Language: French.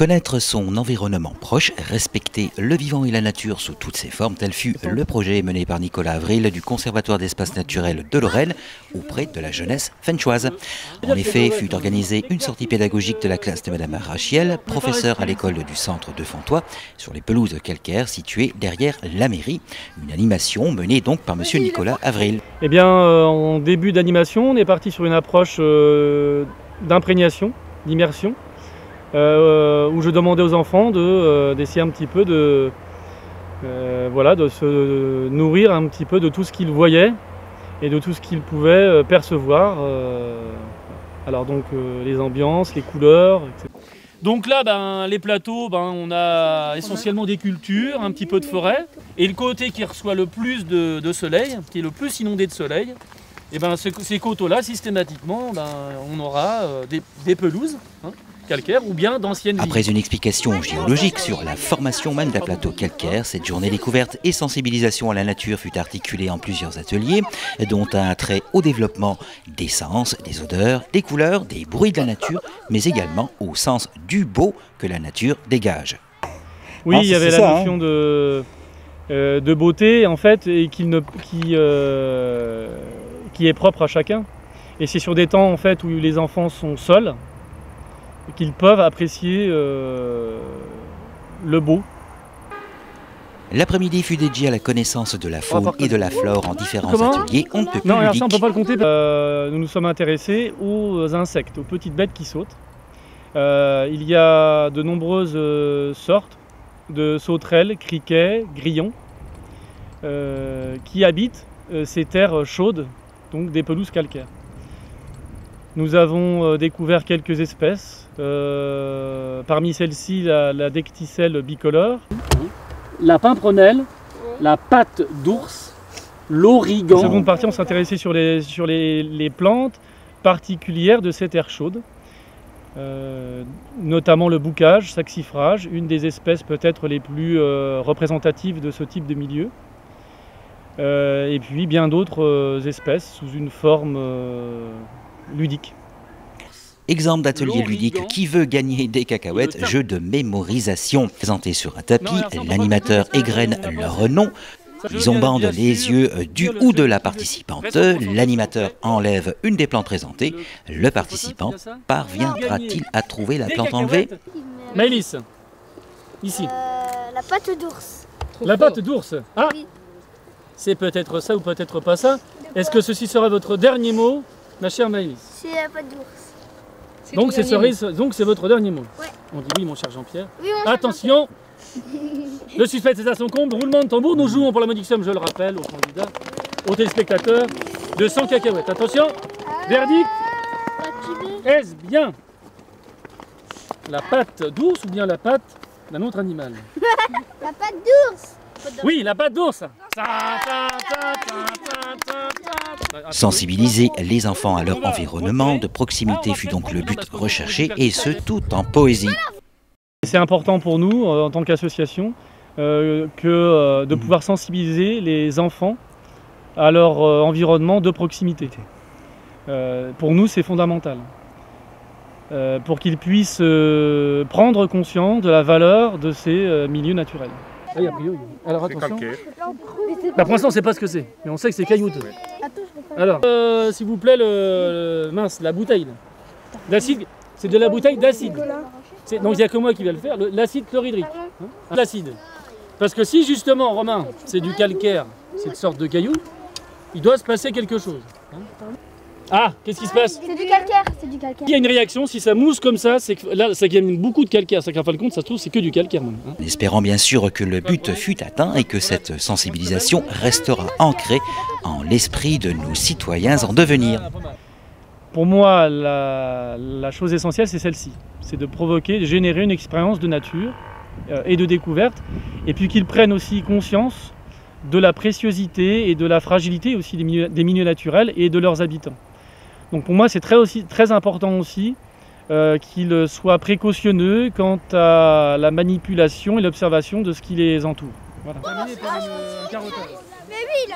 Connaître son environnement proche, respecter le vivant et la nature sous toutes ses formes, tel fut le projet mené par Nicolas Avril du Conservatoire d'espace naturel de Lorraine auprès de la jeunesse fenchoise. En effet, fut organisée une sortie pédagogique de la classe de Madame Rachiel, professeure à l'école du centre de Fantois, sur les pelouses calcaires situées derrière la mairie. Une animation menée donc par Monsieur Nicolas Avril. Eh bien, euh, en début d'animation, on est parti sur une approche euh, d'imprégnation, d'immersion. Euh, où je demandais aux enfants euh, d'essayer un petit peu de, euh, de se nourrir un petit peu de tout ce qu'ils voyaient et de tout ce qu'ils pouvaient percevoir. alors donc les ambiances, les couleurs, etc. Donc là, ben, les plateaux, ben, on a essentiellement des cultures, un petit peu de forêt. Et le côté qui reçoit le plus de, soleil, qui est le plus inondé de soleil, et ben, ces coteaux-là, systématiquement, ben, on aura des, pelouses. Hein ou bien d'anciennes Après une explication géologique sur la formation même d'un plateau calcaire, cette journée découverte et sensibilisation à la nature fut articulée en plusieurs ateliers, dont un attrait au développement des sens, des odeurs, des couleurs, des bruits de la nature, mais également au sens du beau que la nature dégage. Oui, il y avait la hein. notion de, euh, de beauté, en fait, et qui, ne, qui, euh, qui est propre à chacun. Et c'est sur des temps en fait où les enfants sont seuls, qu'ils peuvent apprécier euh, le beau. L'après-midi fut dédié à la connaissance de la faune et de la flore en différents ateliers. On ne peut plus Non, alors ça, on ne peut pas le compter. Euh, nous nous sommes intéressés aux insectes, aux petites bêtes qui sautent. Euh, il y a de nombreuses sortes de sauterelles, criquets, grillons, qui habitent ces terres chaudes, donc des pelouses calcaires. Nous avons euh, découvert quelques espèces. Euh, parmi celles-ci, la, la, decticelle bicolore. La pimprenelle, la patte d'ours, l'origan. En seconde partie, on s'intéressait sur, les, sur les, plantes particulières de cette terre chaude. Euh, notamment le boucage, saxifrage, une des espèces peut-être les plus représentatives de ce type de milieu. et puis bien d'autres espèces sous une forme ludique. Exemple d'atelier ludique qui veut gagner des cacahuètes, jeu de mémorisation. Présenté sur un tapis, l'animateur égrène leur nom. Ils bandent les yeux du ou de la participante. L'animateur enlève une des plantes présentées. Le participant parviendra-t-il à trouver la plante enlevée Maëlys, ici. Euh, la pâte d'ours. La pâte d'ours Ah C'est peut-être ça ou peut-être pas ça. Est-ce que ceci sera votre dernier mot? Ma chère Maïs. C'est la pâte d'ours. Donc c'est cerise, donc c'est votre dernier mot. Ouais. On dit oui mon cher Jean-Pierre. Attention Le suspense est à son comble, roulement de tambour, nous jouons pour la modique somme, je le rappelle, aux candidats, aux téléspectateurs, de 100 cacahuètes. Attention Verdict Est-ce bien la pâte d'ours ou bien la pâte d'un autre animal? La pâte d'ours Oui, la pâte d'ours Sensibiliser les enfants à leur environnement de proximité fut donc le but recherché, et ce tout en poésie. C'est important pour nous, euh, en tant qu'association, euh, que euh, de pouvoir sensibiliser les enfants à leur environnement de proximité. pour nous, c'est fondamental. pour qu'ils puissent prendre conscience de la valeur de ces milieux naturels. Ah, Alors attention. Bah, pour l'instant, on ne sait pas ce que c'est, mais on sait que c'est caillouteux. Alors, euh, s'il vous plaît, le, mince, la bouteille d'acide, c'est de la bouteille d'acide. Donc il n'y a que moi qui vais le faire, l'acide chlorhydrique. Hein. l'acide. Parce que si justement, Romain, c'est du calcaire, cette sorte de caillou, il doit se passer quelque chose. Hein. Ah, qu'est-ce qui se passe C'est du calcaire, c'est du calcaire. Il y a une réaction, si ça mousse comme ça, c'est que là, ça gagne beaucoup de calcaire. C'est qu'en fin de compte, ça se trouve, c'est que du calcaire. Même, hein. Espérant bien sûr que le but fut atteint et que cette sensibilisation restera ancrée en l'esprit de nos citoyens en devenir. Pour moi, la, chose essentielle, c'est celle-ci. C'est de provoquer, de générer une expérience de nature euh, et de découverte, et puis qu'ils prennent aussi conscience de la préciosité et de la fragilité aussi des milieux naturels et de leurs habitants. Donc pour moi, c'est très, très important aussi euh, qu'ils soient précautionneux quant à la manipulation et l'observation de ce qui les entoure. Voilà. Mais oui,